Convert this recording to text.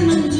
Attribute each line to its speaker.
Speaker 1: Fernandinho.